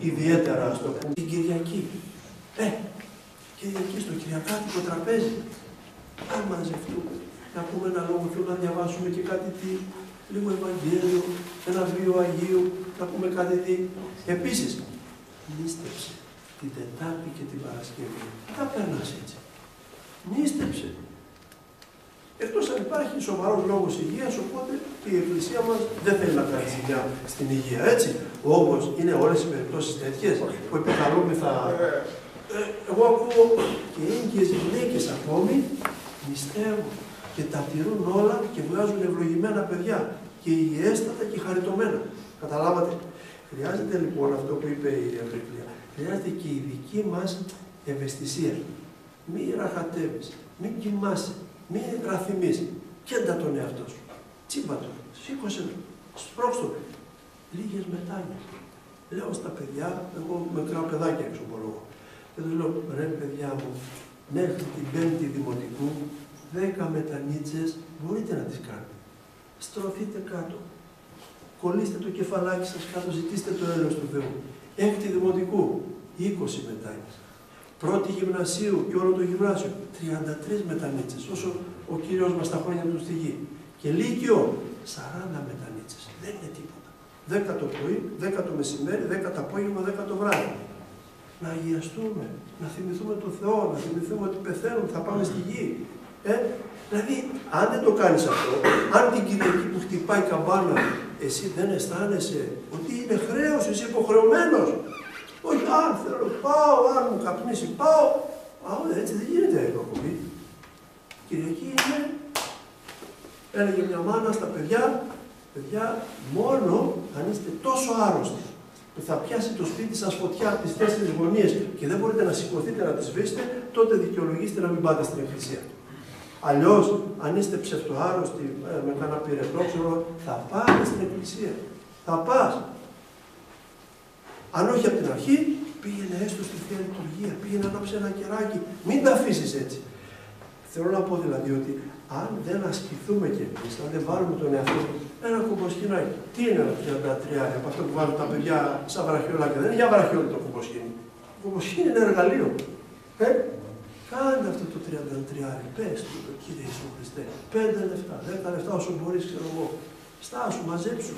ιδιαίτερα, α το πούμε, την Κυριακή. Ε, Κυριακή στο Κυριακάτικο τραπέζι. Αν μαζευτούμε, να πούμε ένα λόγο Θεού, να διαβάσουμε και κάτι τι, λίγο Ευαγγέλιο, ένα βιβλίο Αγίου, να πούμε κάτι τι. Επίσης, νίστεψε την Τετάρτη και την Παρασκευή. Τα περνάς έτσι. Νίστεψε. Εκτός αν υπάρχει σοβαρός λόγος υγείας, οπότε και η Εκκλησία μας δεν θέλει να κάνει ζημιά στην υγεία. Έτσι. Όμως είναι όλες οι περιπτώσεις τέτοιες που επικαλούμεθα. Ε, εγώ ακούω και έγκυες γυναίκες ακόμη νηστεύουν και τα τηρούν όλα και βγάζουν ευλογημένα παιδιά και υγιέστατα και χαριτωμένα. Καταλάβατε. Χρειάζεται λοιπόν αυτό που είπε η Ευρυκλία. Χρειάζεται και η δική μας ευαισθησία. Μην ραχατεύεις, μην κοιμάσαι, μην ραθυμείς. Κέντα τον εαυτό σου. Τσίπα το. Σήκωσε το. Σπρώξτε το. Λίγες μετάνοιες. Λέω στα παιδιά, εγώ μικρά παιδάκια έξω μπορώ. Και τους λέω, ρε παιδιά μου, μέχρι την πέμπτη δημοτικού, δέκα μετανίτσες μπορείτε να τις κάνετε. Στρωθείτε κάτω. Κολλήστε το κεφαλάκι σας κάτω, ζητήστε το έλεος του Θεού. Έκτη δημοτικού, 20 μετάνοιες πρώτη γυμνασίου και όλο το γυμνάσιο. 33 μετανίτσες, όσο ο Κύριος μας τα χρόνια του στη γη. Και Λύκειο, 40 μετανίτσες. Δεν είναι τίποτα. 10 το πρωί, 10 το μεσημέρι, 10 το απόγευμα, 10 το βράδυ. Να αγιαστούμε, να θυμηθούμε τον Θεό, να θυμηθούμε ότι πεθαίνουμε, θα πάμε στη γη. Ε, δηλαδή, αν δεν το κάνεις αυτό, αν την Κυριακή που χτυπάει καμπάνα, εσύ δεν αισθάνεσαι ότι είναι χρέος, είσαι υποχρεωμένος. Όχι, αν θέλω, πάω, αν μου καπνίσει, πάω. Πάω, έτσι δεν γίνεται η Κυριακή είναι, έλεγε μια μάνα στα παιδιά, παιδιά, μόνο αν είστε τόσο άρρωστοι που θα πιάσει το σπίτι σας φωτιά από τις τέσσερις γωνίες και δεν μπορείτε να σηκωθείτε να τις σβήσετε, τότε δικαιολογήστε να μην πάτε στην εκκλησία. Αλλιώς, αν είστε ψευτοάρρωστοι ε, με κανένα πυρετόξερο, θα πάτε στην εκκλησία. Θα πας. Αν όχι από την αρχή, πήγαινε έστω στη θεία λειτουργία, πήγαινε να ανάψει ένα κεράκι. Μην τα αφήσεις έτσι. Θέλω να πω δηλαδή ότι αν δεν ασκηθούμε κι εμείς, αν δεν βάλουμε τον εαυτό μας, ένα κουμποσκινάκι. Τι είναι ένα 33 από αυτό που βάλουν τα παιδιά σαν βραχιολάκια. Δεν είναι για βραχιόλι το κουμποσκίνι. Το κουμποσκίνι είναι εργαλείο. Ε, Κάνε αυτό το 33, πες του το Κύριε Ιησού Χριστέ. 5 λεφτά, 10 λεφτά όσο μπορείς, ξέρω εγώ. Στάσου, μαζέψου.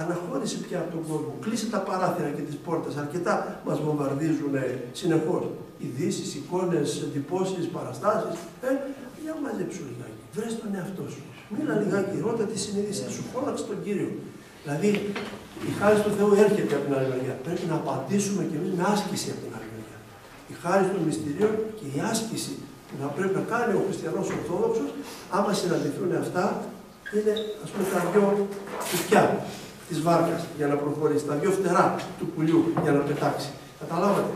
Αναχώρησε πια από τον κόσμο. Κλείσε τα παράθυρα και τις πόρτες. Αρκετά μας βομβαρδίζουν συνεχώς. Ειδήσεις, εικόνες, εντυπώσεις, παραστάσεις. Ε, για μαζέψου λιγάκι. Βρες τον εαυτό σου. Μίλα λιγάκι, ρώτα τη συνείδησή σου. Φώναξε τον κύριο. Δηλαδή, η χάρη του Θεού έρχεται από την άλλη μεριά. Πρέπει να απαντήσουμε κι εμείς με άσκηση από την άλλη μεριά. Η χάρη των μυστηρίων και η άσκηση που να πρέπει να κάνει ο χριστιανός Ορθόδοξος, άμα συναντηθούν αυτά, είναι ας πούμε τα δυο κουτιά της βάρκας για να προχωρήσει, τα δυο φτερά του πουλιού για να πετάξει. Καταλάβατε;